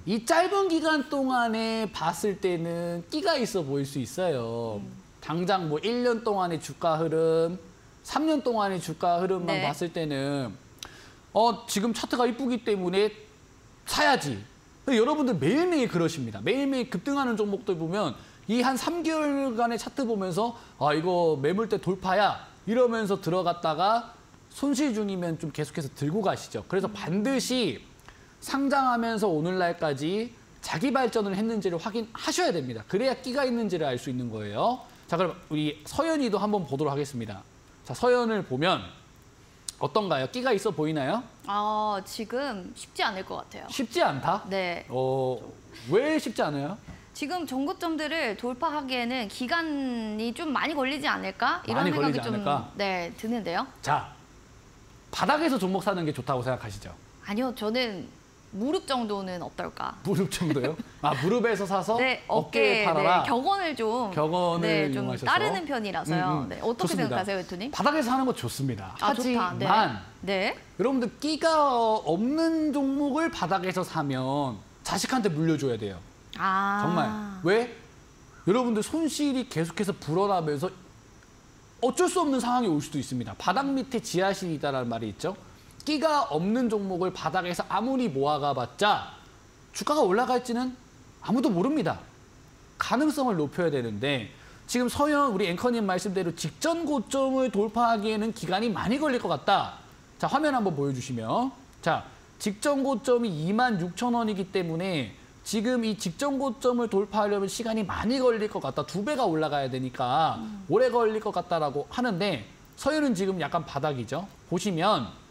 이 짧은 기간 동안에 봤을 때는 끼가 있어 보일 수 있어요. 음. 당장 뭐 1년 동안의 주가 흐름, 3년 동안의 주가 흐름만 네. 봤을 때는 어, 지금 차트가 이쁘기 때문에 사야지. 여러분들 매일매일 그러십니다. 매일매일 급등하는 종목들 보면 이 한 3개월간의 차트 보면서 아, 이거 매물대 돌파야. 이러면서 들어갔다가 손실 중이면 좀 계속해서 들고 가시죠. 그래서 반드시 상장하면서 오늘날까지 자기 발전을 했는지를 확인하셔야 됩니다. 그래야 끼가 있는지를 알 수 있는 거예요. 자, 그럼 우리 서연이도 한번 보도록 하겠습니다. 자, 서연을 보면 어떤가요? 끼가 있어 보이나요? 아, 지금 쉽지 않을 것 같아요. 쉽지 않다? 네. 어, 왜 쉽지 않아요? 지금 정고점들을 돌파하기에는 기간이 좀 많이 걸리지 않을까? 이런 많이 생각이 걸리지 좀 않을까? 네, 드는데요. 자, 바닥에서 종목 사는 게 좋다고 생각하시죠? 아니요, 저는 무릎 정도는 어떨까? 무릎 정도요? 아, 무릎에서 사서 네, 어깨에 어깨에 팔아라? 네, 격언을 좀 격언을 네, 좀 이용하셔서? 따르는 편이라서요. 음, 음. 네, 어떻게 좋습니다. 생각하세요, 유투님? 바닥에서 하는 거 좋습니다. 아, 좋다. 하지만 네. 네. 여러분들 끼가 없는 종목을 바닥에서 사면 자식한테 물려줘야 돼요. 아. 정말. 왜? 여러분들 손실이 계속해서 불어나면서 어쩔 수 없는 상황이 올 수도 있습니다. 바닥 밑에 지하실이 있다는 말이 있죠. 끼가 없는 종목을 바닥에서 아무리 모아가 봤자 주가가 올라갈지는 아무도 모릅니다. 가능성을 높여야 되는데 지금 서현 우리 앵커님 말씀대로 직전 고점을 돌파하기에는 기간이 많이 걸릴 것 같다. 자, 화면 한번 보여주시면. 자, 직전 고점이 2만 6천 원이기 때문에 지금 이 직전 고점을 돌파하려면 시간이 많이 걸릴 것 같다. 두 배가 올라가야 되니까 오래 걸릴 것 같다라고 하는데 서현은 지금 약간 바닥이죠. 보시면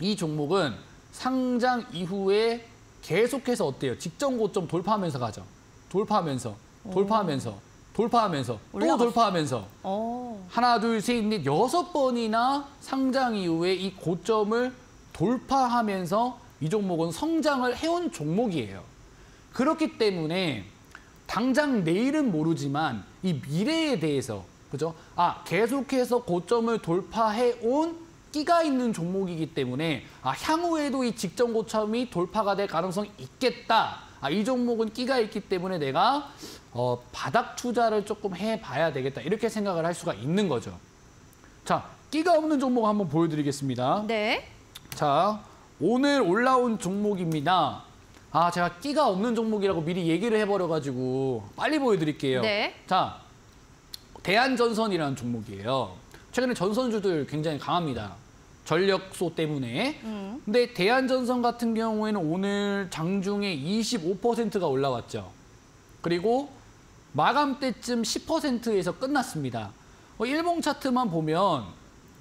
이 종목은 상장 이후에 계속해서 어때요? 직전 고점 돌파하면서 가죠. 돌파하면서, 돌파하면서, 돌파하면서, 또. 돌파하면서. 어. 하나, 둘, 셋, 넷, 여섯 번이나 상장 이후에 이 고점을 돌파하면서 이 종목은 성장을 해온 종목이에요. 그렇기 때문에 당장 내일은 모르지만 이 미래에 대해서 그죠? 아 계속해서 고점을 돌파해 온 끼가 있는 종목이기 때문에 아 향후에도 이 직전 고점이 돌파가 될 가능성이 있겠다. 아, 이 종목은 끼가 있기 때문에 내가 어, 바닥 투자를 조금 해봐야 되겠다 이렇게 생각을 할 수가 있는 거죠. 자 끼가 없는 종목 한번 보여드리겠습니다. 네. 자, 오늘 올라온 종목입니다. 아, 제가 끼가 없는 종목이라고 미리 얘기를 해버려가지고 빨리 보여드릴게요. 네. 자, 대한전선이라는 종목이에요. 최근에 전선주들 굉장히 강합니다. 전력소 때문에. 음. 근데 대한전선 같은 경우에는 오늘 장중에 25%가 올라왔죠. 그리고 마감 때쯤 10%에서 끝났습니다. 어, 일봉 차트만 보면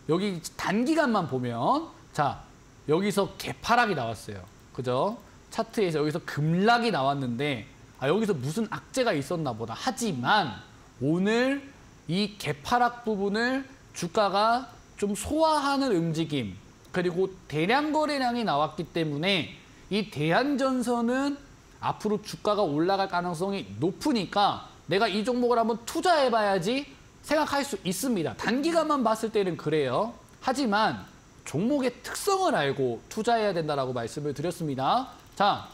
여기 단기간만 보면 자 여기서 개파락이 나왔어요. 그죠? 차트에서 여기서 급락이 나왔는데 아, 여기서 무슨 악재가 있었나 보다. 하지만 오늘 이 개파락 부분을 주가가 좀 소화하는 움직임 그리고 대량 거래량이 나왔기 때문에 이 대한전선은 앞으로 주가가 올라갈 가능성이 높으니까 내가 이 종목을 한번 투자해 봐야지 생각할 수 있습니다. 단기간만 봤을 때는 그래요. 하지만 종목의 특성을 알고 투자해야 된다라고 말씀을 드렸습니다. 자,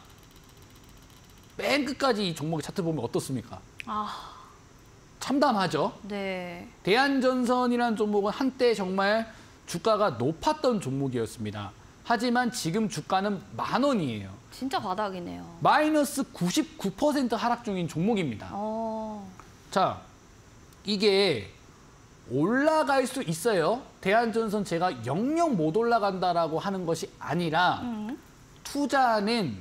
맨 끝까지 이 종목의 차트 보면 어떻습니까? 아, 참담하죠? 네. 대한전선이라는 종목은 한때 정말 주가가 높았던 종목이었습니다. 하지만 지금 주가는 만 원이에요. 진짜 바닥이네요. 마이너스 99% 하락 중인 종목입니다. 어. 자, 이게 올라갈 수 있어요. 대한전선 제가 영영 못 올라간다라고 하는 것이 아니라 음. 투자는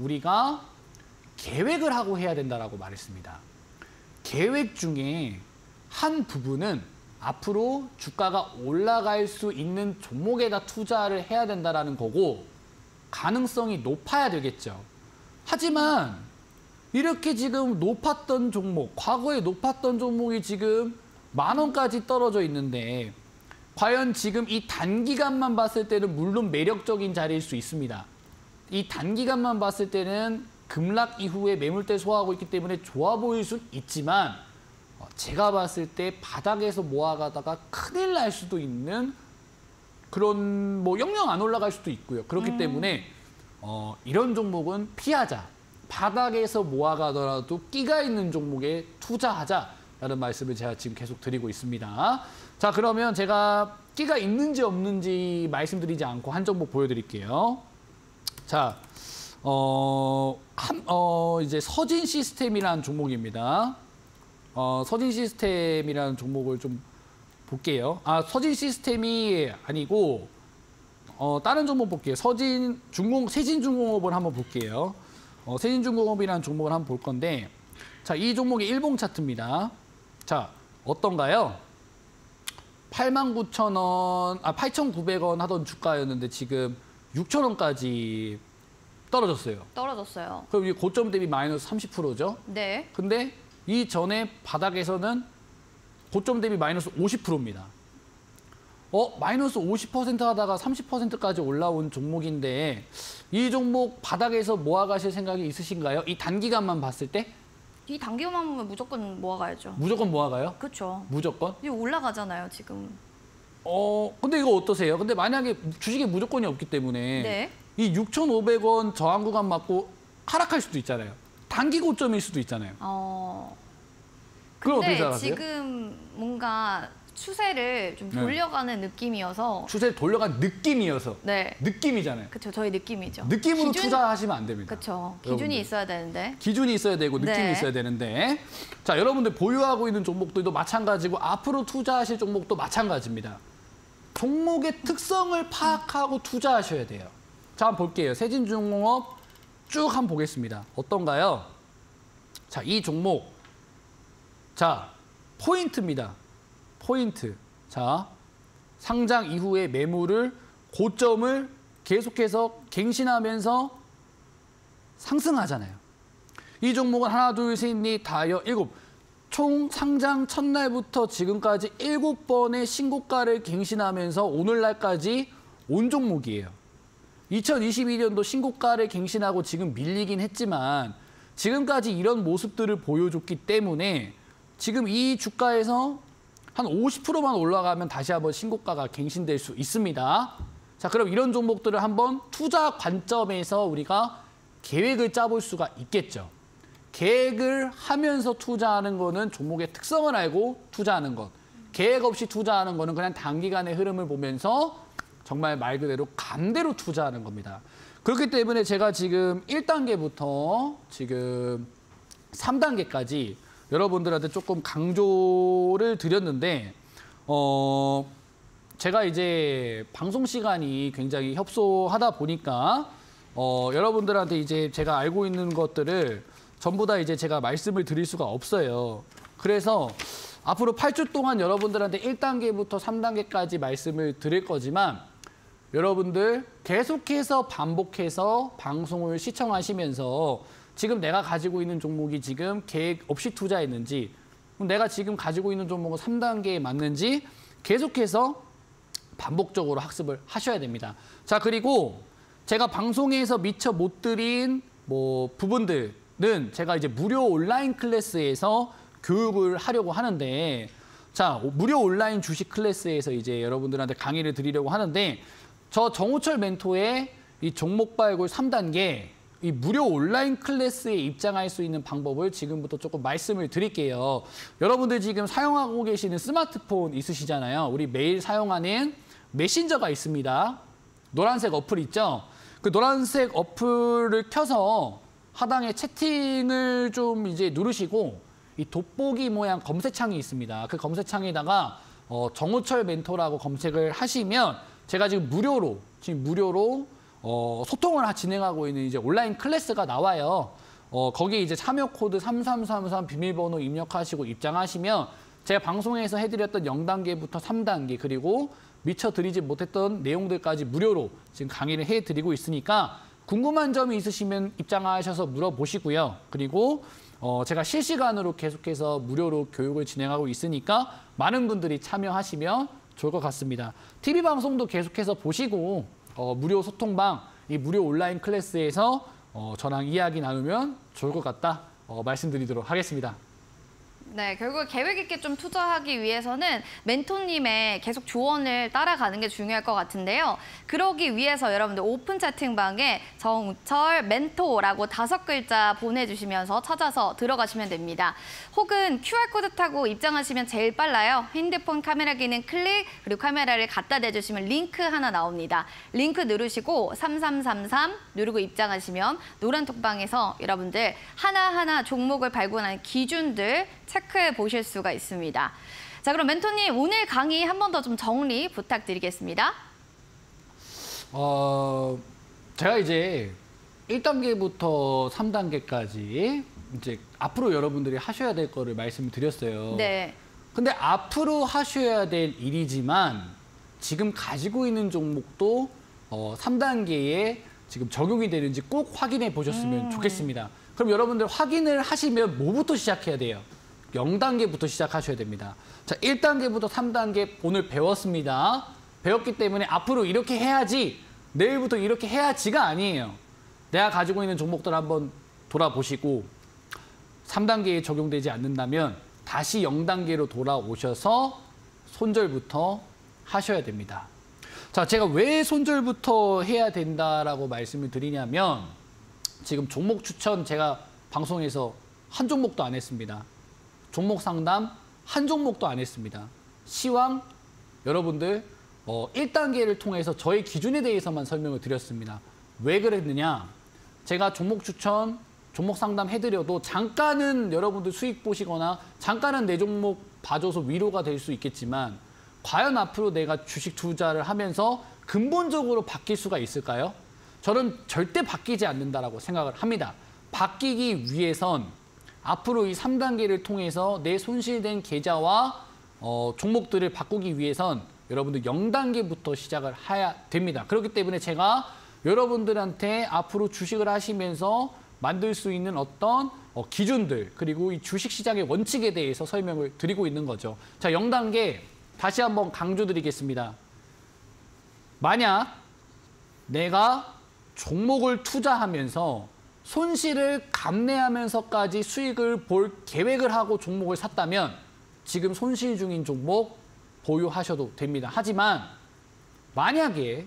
우리가 계획을 하고 해야 된다라고 말했습니다. 계획 중에 한 부분은 앞으로 주가가 올라갈 수 있는 종목에다 투자를 해야 된다라는 거고 가능성이 높아야 되겠죠. 하지만 이렇게 지금 높았던 종목, 과거에 높았던 종목이 지금 만 원까지 떨어져 있는데 과연 지금 이 단기간만 봤을 때는 물론 매력적인 자리일 수 있습니다. 이 단기간만 봤을 때는 급락 이후에 매물대 소화하고 있기 때문에 좋아 보일 수 있지만 어, 제가 봤을 때 바닥에서 모아가다가 큰일 날 수도 있는 그런 뭐 영영 안 올라갈 수도 있고요. 그렇기 때문에 어, 이런 종목은 피하자. 바닥에서 모아가더라도 끼가 있는 종목에 투자하자라는 말씀을 제가 지금 계속 드리고 있습니다. 자 그러면 제가 끼가 있는지 없는지 말씀드리지 않고 한 종목 보여드릴게요. 자, 어, 한, 어, 이제 서진 시스템이라는 종목입니다. 어, 서진 시스템이라는 종목을 좀 볼게요. 아, 서진 시스템이 아니고, 어, 다른 종목 볼게요. 서진 중공, 세진 중공업을 한번 볼게요. 어, 세진 중공업이라는 종목을 한번 볼 건데, 자, 이 종목이 일봉 차트입니다. 자, 어떤가요? 89,000원, 아, 8,900원 하던 주가였는데 지금 6,000원까지 떨어졌어요. 떨어졌어요. 그럼 이 고점 대비 마이너스 30%죠. 네. 근데 이 전에 바닥에서는 고점 대비 마이너스 50%입니다. 어, 마이너스 50% 하다가 30%까지 올라온 종목인데 이 종목 바닥에서 모아가실 생각이 있으신가요? 이 단기간만 봤을 때 이 단기만 보면 무조건 모아가야죠. 무조건 모아가요? 그렇죠. 무조건? 이거 올라가잖아요, 지금. 어, 근데 이거 어떠세요? 근데 만약에 주식에 무조건이 없기 때문에 네. 이 6,500원 저항 구간 맞고 하락할 수도 있잖아요. 단기 고점일 수도 있잖아요. 어. 어떻게 생각하세요? 지금 뭔가 추세를 좀 네. 돌려가는 느낌이어서 추세를 돌려간 느낌이어서 네. 느낌이잖아요. 그렇죠. 저희 느낌이죠. 느낌으로 기준- 투자하시면 안 됩니다. 그렇죠. 여러분들. 기준이 있어야 되는데. 기준이 있어야 되고 느낌이 네. 있어야 되는데 자 여러분들 보유하고 있는 종목들도 마찬가지고 앞으로 투자하실 종목도 마찬가지입니다. 종목의 특성을 파악하고 투자하셔야 돼요. 자 한번 볼게요. 세진중공업 쭉 한번 보겠습니다. 어떤가요? 자 이 종목 자 포인트입니다. 포인트 자 상장 이후에 매물을 고점을 계속해서 갱신하면서 상승하잖아요. 이 종목은 하나, 둘, 셋, 넷, 다 여, 일곱. 총 상장 첫날부터 지금까지 일곱 번의 신고가를 갱신하면서 오늘날까지 온 종목이에요. 2022년도 신고가를 갱신하고 지금 밀리긴 했지만 지금까지 이런 모습들을 보여줬기 때문에 지금 이 주가에서 한 50%만 올라가면 다시 한번 신고가가 갱신될 수 있습니다. 자, 그럼 이런 종목들을 한번 투자 관점에서 우리가 계획을 짜볼 수가 있겠죠. 계획을 하면서 투자하는 거는 종목의 특성을 알고 투자하는 것. 계획 없이 투자하는 거는 그냥 단기간의 흐름을 보면서 정말 말 그대로 감대로 투자하는 겁니다. 그렇기 때문에 제가 지금 1단계부터 지금 3단계까지 여러분들한테 조금 강조를 드렸는데 어 제가 이제 방송 시간이 굉장히 협소하다 보니까 어 여러분들한테 이제 제가 알고 있는 것들을 전부 다 이제 제가 말씀을 드릴 수가 없어요. 그래서 앞으로 8주 동안 여러분들한테 1단계부터 3단계까지 말씀을 드릴 거지만 여러분들 계속해서 반복해서 방송을 시청하시면서 지금 내가 가지고 있는 종목이 지금 계획 없이 투자했는지 내가 지금 가지고 있는 종목은 3단계에 맞는지 계속해서 반복적으로 학습을 하셔야 됩니다. 자, 그리고 제가 방송에서 미처 못 드린 뭐 부분들은 제가 이제 무료 온라인 클래스에서 교육을 하려고 하는데 자, 무료 온라인 주식 클래스에서 이제 여러분들한테 강의를 드리려고 하는데 저 정우철 멘토의 이 종목 발굴 3단계 이 무료 온라인 클래스에 입장할 수 있는 방법을 지금부터 조금 말씀을 드릴게요. 여러분들 지금 사용하고 계시는 스마트폰 있으시잖아요. 우리 매일 사용하는 메신저가 있습니다. 노란색 어플 있죠? 그 노란색 어플을 켜서 하단에 채팅을 좀 이제 누르시고 이 돋보기 모양 검색창이 있습니다. 그 검색창에다가 어, 정우철 멘토라고 검색을 하시면 제가 지금 무료로 지금 무료로 어, 소통을 하- 진행하고 있는 이제 온라인 클래스가 나와요. 어, 거기에 이제 참여 코드 3333 비밀번호 입력하시고 입장하시면 제가 방송에서 해드렸던 0단계부터 3단계 그리고 미처 드리지 못했던 내용들까지 무료로 지금 강의를 해드리고 있으니까 궁금한 점이 있으시면 입장하셔서 물어보시고요. 그리고 어, 제가 실시간으로 계속해서 무료로 교육을 진행하고 있으니까 많은 분들이 참여하시면 좋을 것 같습니다. TV 방송도 계속해서 보시고 어, 무료 소통방, 이 무료 온라인 클래스에서 어, 저랑 이야기 나누면 좋을 것 같다 어, 말씀드리도록 하겠습니다. 네, 결국 계획 있게 좀 투자하기 위해서는 멘토님의 계속 조언을 따라가는 게 중요할 것 같은데요. 그러기 위해서 여러분들 오픈 채팅방에 정우철 멘토라고 다섯 글자 보내주시면서 찾아서 들어가시면 됩니다. 혹은 QR코드 타고 입장하시면 제일 빨라요. 핸드폰 카메라 기능 클릭, 그리고 카메라를 갖다 대주시면 링크 하나 나옵니다. 링크 누르시고 3333 누르고 입장하시면 노란 톡방에서 여러분들 하나하나 종목을 발굴하는 기준들 체크해 보실 수가 있습니다. 자, 그럼 멘토님 오늘 강의 한 번 더 좀 정리 부탁드리겠습니다. 어, 제가 이제 1단계부터 3단계까지 이제 앞으로 여러분들이 하셔야 될 거를 말씀드렸어요. 네. 근데 앞으로 하셔야 될 일이지만 지금 가지고 있는 종목도 어, 3단계에 지금 적용이 되는지 꼭 확인해 보셨으면 좋겠습니다. 그럼 여러분들 확인을 하시면 뭐부터 시작해야 돼요? 0단계부터 시작하셔야 됩니다. 자, 1단계부터 3단계 오늘 배웠습니다. 배웠기 때문에 앞으로 이렇게 해야지, 내일부터 이렇게 해야지가 아니에요. 내가 가지고 있는 종목들 한번 돌아보시고 3단계에 적용되지 않는다면 다시 0단계로 돌아오셔서 손절부터 하셔야 됩니다. 자, 제가 왜 손절부터 해야 된다라고 말씀을 드리냐면 지금 종목 추천 제가 방송에서 한 종목도 안 했습니다. 종목 상담 한 종목도 안 했습니다. 시황 여러분들 어, 1단계를 통해서 저의 기준에 대해서만 설명을 드렸습니다. 왜 그랬느냐? 제가 종목 추천, 종목 상담 해드려도 잠깐은 여러분들 수익 보시거나 잠깐은 내 종목 봐줘서 위로가 될 수 있겠지만 과연 앞으로 내가 주식 투자를 하면서 근본적으로 바뀔 수가 있을까요? 저는 절대 바뀌지 않는다라고 생각을 합니다. 바뀌기 위해선 앞으로 이 3단계를 통해서 내 손실된 계좌와 어, 종목들을 바꾸기 위해선 여러분들 0단계부터 시작을 해야 됩니다. 그렇기 때문에 제가 여러분들한테 앞으로 주식을 하시면서 만들 수 있는 어떤 어, 기준들 그리고 이 주식시장의 원칙에 대해서 설명을 드리고 있는 거죠. 자, 0단계 다시 한번 강조드리겠습니다. 만약 내가 종목을 투자하면서 손실을 감내하면서까지 수익을 볼 계획을 하고 종목을 샀다면 지금 손실 중인 종목 보유하셔도 됩니다. 하지만 만약에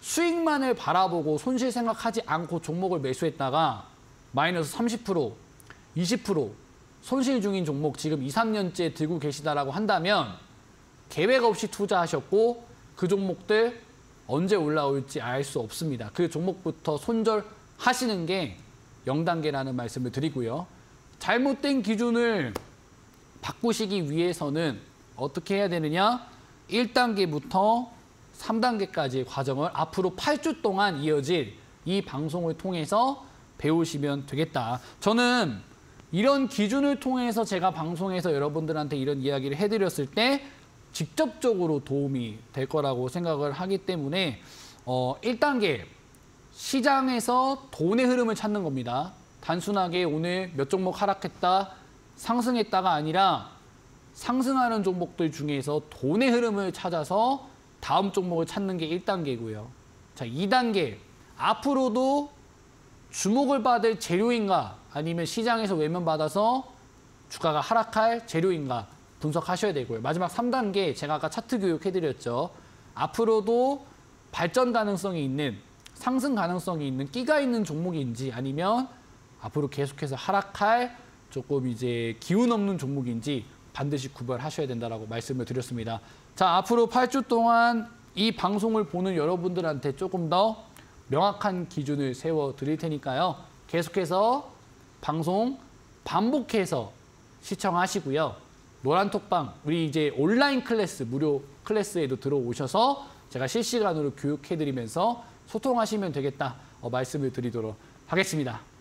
수익만을 바라보고 손실 생각하지 않고 종목을 매수했다가 마이너스 30%, 20% 손실 중인 종목 지금 2, 3년째 들고 계시다라고 한다면 계획 없이 투자하셨고 그 종목들 언제 올라올지 알 수 없습니다. 그 종목부터 손절하시는 게 0단계라는 말씀을 드리고요. 잘못된 기준을 바꾸시기 위해서는 어떻게 해야 되느냐? 1단계부터 3단계까지의 과정을 앞으로 8주 동안 이어질 이 방송을 통해서 배우시면 되겠다. 저는 이런 기준을 통해서 제가 방송에서 여러분들한테 이런 이야기를 해드렸을 때 직접적으로 도움이 될 거라고 생각을 하기 때문에 어, 1단계 시장에서 돈의 흐름을 찾는 겁니다. 단순하게 오늘 몇 종목 하락했다, 상승했다가 아니라 상승하는 종목들 중에서 돈의 흐름을 찾아서 다음 종목을 찾는 게 1단계고요. 자, 2단계. 앞으로도 주목을 받을 재료인가 아니면 시장에서 외면받아서 주가가 하락할 재료인가 분석하셔야 되고요. 마지막 3단계 제가 아까 차트 교육 해드렸죠. 앞으로도 발전 가능성이 있는 상승 가능성이 있는 끼가 있는 종목인지 아니면 앞으로 계속해서 하락할 조금 이제 기운 없는 종목인지 반드시 구별하셔야 된다라고 말씀을 드렸습니다. 자, 앞으로 8주 동안 이 방송을 보는 여러분들한테 조금 더 명확한 기준을 세워 드릴 테니까요. 계속해서 방송 반복해서 시청하시고요. 노란톡방 우리 이제 온라인 클래스 무료 클래스에도 들어오셔서 제가 실시간으로 교육해드리면서 소통하시면 되겠다 어, 말씀을 드리도록 하겠습니다.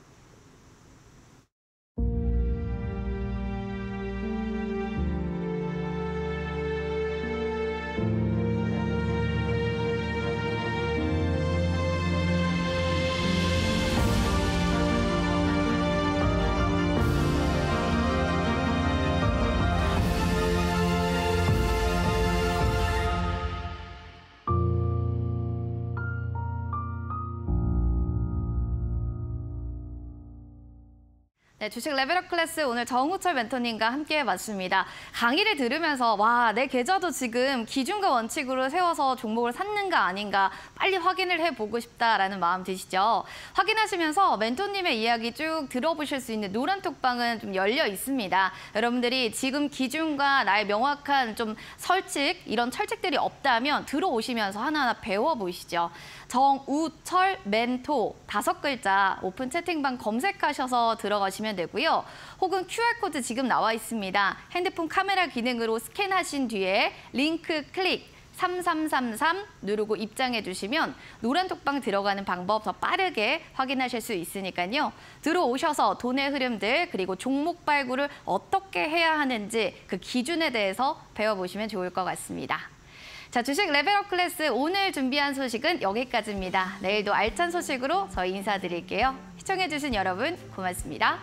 네, 주식 레벨업 클래스 오늘 정우철 멘토님과 함께 해봤습니다. 강의를 들으면서 와, 내 계좌도 지금 기준과 원칙으로 세워서 종목을 샀는가 아닌가 빨리 확인을 해보고 싶다라는 마음 드시죠? 확인하시면서 멘토님의 이야기 쭉 들어보실 수 있는 노란 톡방은 좀 열려 있습니다. 여러분들이 지금 기준과 나의 명확한 좀 설칙, 이런 철칙들이 없다면 들어오시면서 하나하나 배워보시죠. 정우철 멘토 다섯 글자 오픈 채팅방 검색하셔서 들어가시면 되고요. 혹은 QR코드 지금 나와 있습니다. 핸드폰 카메라 기능으로 스캔하신 뒤에 링크 클릭 3333 누르고 입장해 주시면 노란 톡방 들어가는 방법 더 빠르게 확인하실 수 있으니까요. 들어오셔서 돈의 흐름들 그리고 종목 발굴을 어떻게 해야 하는지 그 기준에 대해서 배워보시면 좋을 것 같습니다. 자, 주식 레벨업 클래스 오늘 준비한 소식은 여기까지입니다. 내일도 알찬 소식으로 저희 인사드릴게요. 시청해주신 여러분 고맙습니다.